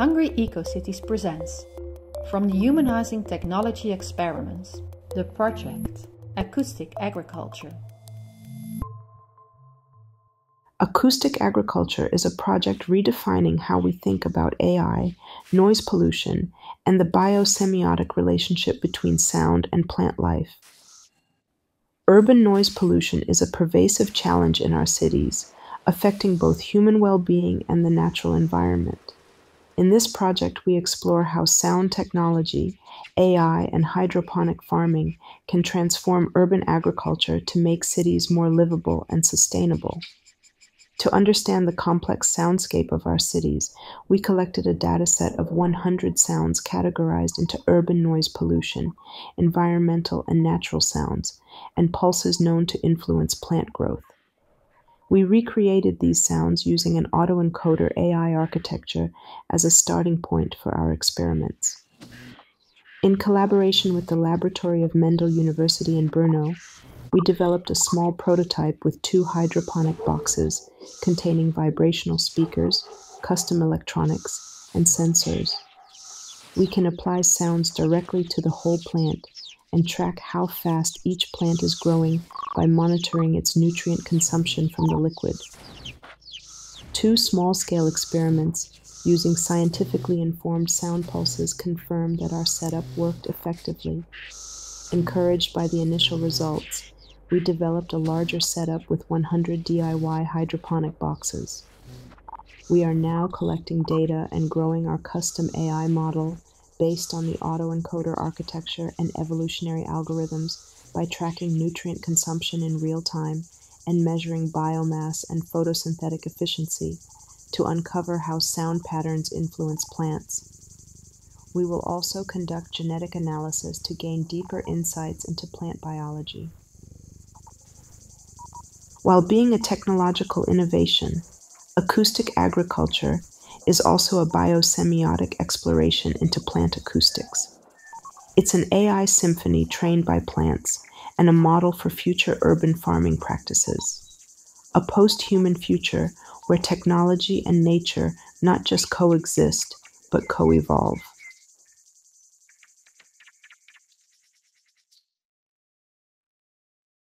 Hungry EcoCities presents From the Humanizing Technology Experiments, the project Acoustic Agriculture. Acoustic agriculture is a project redefining how we think about AI, noise pollution, and the biosemiotic relationship between sound and plant life. Urban noise pollution is a pervasive challenge in our cities, affecting both human well being and the natural environment. In this project, we explore how sound technology, AI, and hydroponic farming can transform urban agriculture to make cities more livable and sustainable. To understand the complex soundscape of our cities, we collected a dataset of 100 sounds categorized into urban noise pollution, environmental and natural sounds, and pulses known to influence plant growth. We recreated these sounds using an autoencoder AI architecture as a starting point for our experiments. In collaboration with the laboratory of Mendel University in Brno, we developed a small prototype with two hydroponic boxes containing vibrational speakers, custom electronics, and sensors. We can apply sounds directly to the whole plant and track how fast each plant is growing by monitoring its nutrient consumption from the liquid. Two small scale experiments using scientifically informed sound pulses confirmed that our setup worked effectively. Encouraged by the initial results, we developed a larger setup with 100 DIY hydroponic boxes. We are now collecting data and growing our custom AI model based on the autoencoder architecture and evolutionary algorithms by tracking nutrient consumption in real time and measuring biomass and photosynthetic efficiency to uncover how sound patterns influence plants. We will also conduct genetic analysis to gain deeper insights into plant biology. While being a technological innovation, acoustic agriculture is also a biosemiotic exploration into plant acoustics. It's an AI symphony trained by plants and a model for future urban farming practices. A post human future where technology and nature not just coexist, but co evolve.